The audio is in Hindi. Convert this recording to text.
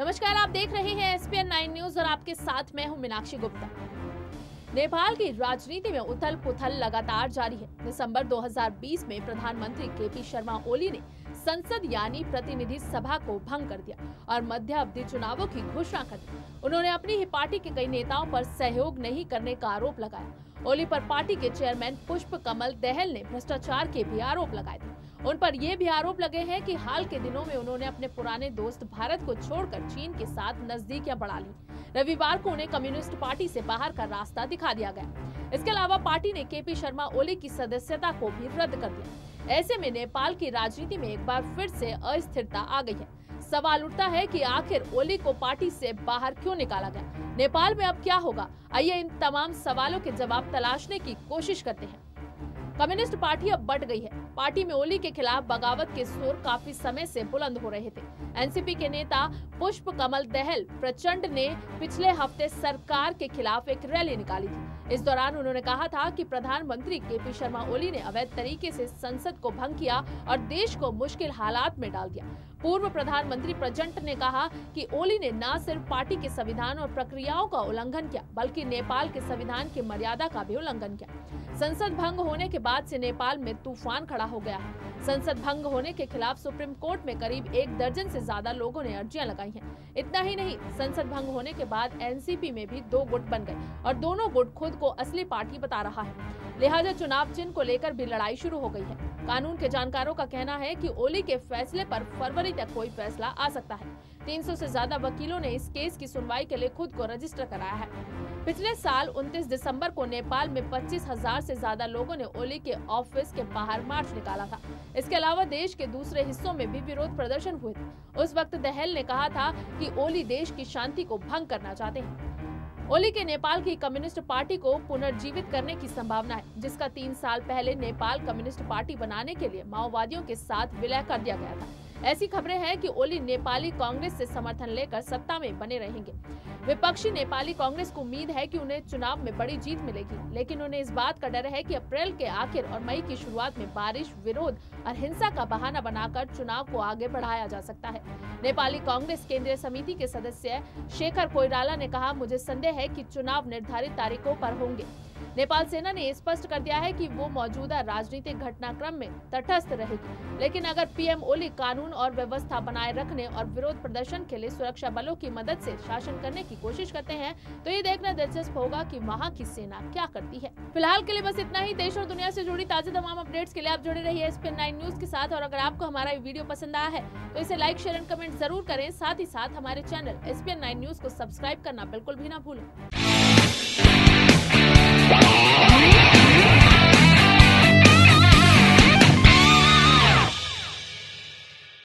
एसपीएन नाइन न्यूज़ और आपके साथ मैं हूँ मीनाक्षी गुप्ता। नेपाल की राजनीति में उथल पुथल लगातार जारी है। दिसंबर 2020 में प्रधानमंत्री केपी शर्मा ओली ने संसद यानी प्रतिनिधि सभा को भंग कर दिया और मध्य अवधि चुनावों की घोषणा कर दी। उन्होंने अपनी ही पार्टी के कई नेताओं पर सहयोग नहीं करने का आरोप लगाया। ओली पर पार्टी के चेयरमैन पुष्प कमल दहल ने भ्रष्टाचार के भी आरोप लगाए थे। उन पर ये भी आरोप लगे हैं कि हाल के दिनों में उन्होंने अपने पुराने दोस्त भारत को छोड़कर चीन के साथ नजदीकियाँ बढ़ा ली। रविवार को उन्हें कम्युनिस्ट पार्टी से बाहर का रास्ता दिखा दिया गया। इसके अलावा पार्टी ने केपी शर्मा ओली की सदस्यता को भी रद्द कर दिया। ऐसे में नेपाल की राजनीति में एक बार फिर से अस्थिरता आ गई है। सवाल उठता है कि आखिर ओली को पार्टी से बाहर क्यों निकाला गया? नेपाल में अब क्या होगा? आइए इन तमाम सवालों के जवाब तलाशने की कोशिश करते हैं। कम्युनिस्ट पार्टी अब बढ़ गई है। पार्टी में ओली के खिलाफ बगावत के सुर काफ़ी समय से बुलंद हो रहे थे। एनसीपी के नेता पुष्प कमल दहल प्रचंड ने पिछले हफ़्ते सरकार के खिलाफ एक रैली निकाली थी। इस दौरान उन्होंने कहा था कि प्रधानमंत्री केपी शर्मा ओली ने अवैध तरीके से संसद को भंग किया और देश को मुश्किल हालात में डाल दिया। पूर्व प्रधानमंत्री प्रचंड ने कहा कि ओली ने न सिर्फ़ पार्टी के संविधान और प्रक्रियाओं का उल्लंघन किया, बल्कि नेपाल के संविधान की मर्यादा का भी उल्लंघन किया। संसद भंग होने के बाद से नेपाल में तूफ़ान खड़ा हो गया है। संसद भंग होने के खिलाफ सुप्रीम कोर्ट में करीब एक दर्जन से ज़्यादा लोगों ने अर्जियाँ लगाई हैं। इतना ही नहीं, संसद भंग होने के बाद एनसीपी में भी दो गुट बन गए और दोनों गुट खुद को असली पार्टी बता रहा है। लिहाजा चुनाव चिन्ह को लेकर भी लड़ाई शुरू हो गई है। कानून के जानकारों का कहना है कि ओली के फैसले पर फरवरी तक कोई फैसला आ सकता है। 300 से ज़्यादा वकीलों ने इस केस की सुनवाई के लिए खुद को रजिस्टर कराया है। पिछले साल 29 दिसंबर को नेपाल में पच्चीस हज़ार से ज़्यादा लोगों ने ओली के ऑफ़िस के बाहर मार्च निकाला था। इसके अलावा देश के दूसरे हिस्सों में भी विरोध प्रदर्शन हुए थे। उस वक्त दहल ने कहा था कि ओली देश की शांति को भंग करना चाहते हैं। ओली के नेपाल की कम्युनिस्ट पार्टी को पुनर्जीवित करने की संभावना है, जिसका तीन साल पहले नेपाल कम्युनिस्ट पार्टी बनाने के लिए माओवादियों के साथ विलय कर दिया गया था। ऐसी खबरें हैं कि ओली नेपाली कांग्रेस से समर्थन लेकर सत्ता में बने रहेंगे। विपक्षी नेपाली कांग्रेस को उम्मीद है कि उन्हें चुनाव में बड़ी जीत मिलेगी, लेकिन उन्हें इस बात का डर है कि अप्रैल के आखिर और मई की शुरुआत में बारिश, विरोध और हिंसा का बहाना बनाकर चुनाव को आगे बढ़ाया जा सकता है। नेपाली कांग्रेस केंद्रीय समिति के सदस्य शेखर कोइराला ने कहा, मुझे संदेह है की चुनाव निर्धारित तारीखों पर होंगे। नेपाल सेना ने स्पष्ट कर दिया है कि वो मौजूदा राजनीतिक घटनाक्रम में तटस्थ रहेगी। लेकिन अगर पीएम ओली कानून और व्यवस्था बनाए रखने और विरोध प्रदर्शन के लिए सुरक्षा बलों की मदद से शासन करने की कोशिश करते हैं तो ये देखना दिलचस्प होगा कि वहाँ की सेना क्या करती है। फ़िलहाल के लिए बस इतना ही। देश और दुनिया ऐसी जुड़ी ताज़ा तमाम अपडेट्स के लिए आप जुड़े रहिए एस नाइन न्यूज़ के साथ। और अगर आपको हमारा वीडियो पसंद आया है तो इसे लाइक, शेयर एंड कमेंट ज़रूर करें। साथ ही साथ हमारे चैनल एस नाइन न्यूज़ को सब्सक्राइब करना बिल्कुल भी ना भूलें। Bye.